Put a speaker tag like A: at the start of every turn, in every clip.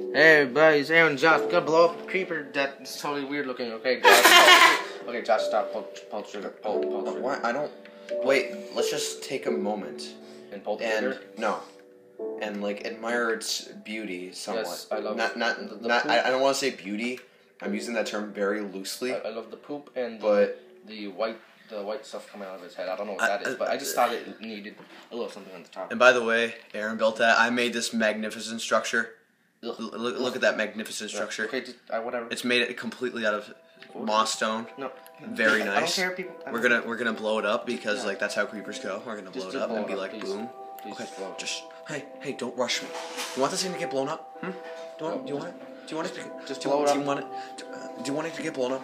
A: Hey, everybody, it's Aaron Josh. Gotta blow up a creeper that's totally weird looking. Okay, Josh. okay, Josh, stop. Pull, pull the trigger. Pull, pull the trigger.
B: Why? I don't. Wait. Let's just take a moment
A: And pull the
B: and
A: trigger.
B: no, and like admire its beauty somewhat.
A: Yes, I love
B: Not not
A: the- the
B: not.
A: poop.
B: I, I don't want to say beauty. I'm using that term very loosely.
A: I, I love the poop and the,
B: But-
A: the white the white stuff coming out of his head. I don't know what
B: I-
A: that is, but I just uh, thought it needed a little something on the top.
B: And by the way, Aaron built that. I made this magnificent structure.
A: Ugh.
B: L- look, look at that magnificent structure.
A: Okay, just, uh, whatever.
B: It's made it completely out of moss stone.
A: no.
B: Very
A: I don't
B: nice.
A: care, people. I
B: We're gonna we're gonna blow it up because
A: Yeah.
B: like that's how creepers go. We're gonna blow
A: Just
B: it up
A: blow
B: and
A: it
B: be
A: up,
B: like
A: please.
B: boom.
A: Please
B: Okay,
A: just blow
B: just hey hey, don't rush me. You want this thing to get blown up? Hmm? Do you want, do you want it? Do you want it to get,
A: Just
B: do,
A: blow it
B: do
A: up.
B: you want it? Do, uh, do you want it to get blown up?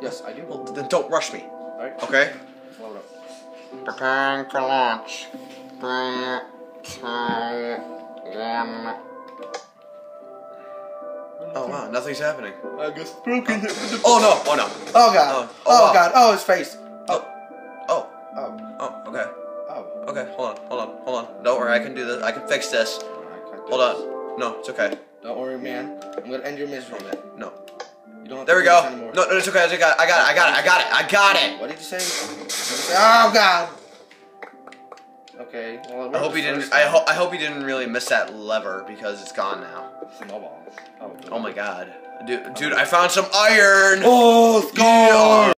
A: Yes, I do.
B: Well, then don't rush me.
A: Alright,
B: Okay.
A: blow it up.
C: Preparing for launch. Three, two,
B: Oh wow, nothing's happening.
A: I guess broken.
B: Oh no! Oh no!
A: Oh god.
B: Oh,
A: Oh,
B: oh, wow.
A: god. Oh his face.
B: Oh. oh.
A: Oh.
B: Oh. Oh. Okay.
A: Oh.
B: Okay. Hold on. Hold on. Hold on. Don't worry. I can do this. I can fix this.
A: Alright,
B: Hold
A: this.
B: on. No, it's okay.
A: Don't worry, man. I'm gonna end your misery, man.
B: No.
A: You don't have
B: There
A: to
B: we
A: do
B: go.
A: anymore.
B: No, no, it's okay. I got it. I got it. I got it. I got it. I got it.
A: What did you say? Oh god. Okay. Well,
B: I hope
A: the
B: he didn't. I
A: time.
B: hope. I hope he didn't really miss that lever because it's gone now.
A: Snowballs. Oh,
B: Oh my god, dude, dude, I found some iron.
A: Oh,
B: Yeah.